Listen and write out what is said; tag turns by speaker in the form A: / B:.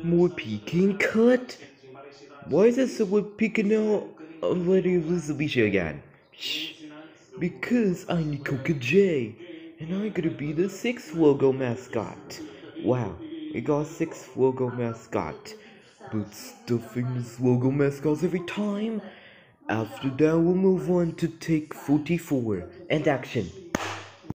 A: More peeking cut? Why is it someone peeking out of Lady Elizabeth again? Shh. Because I'm Nicoca J, and I'm gonna be the sixth logo mascot. Wow, we got a sixth logo mascot. But stuffing this logo mascots every time. After that, we'll move on to take 44 and action.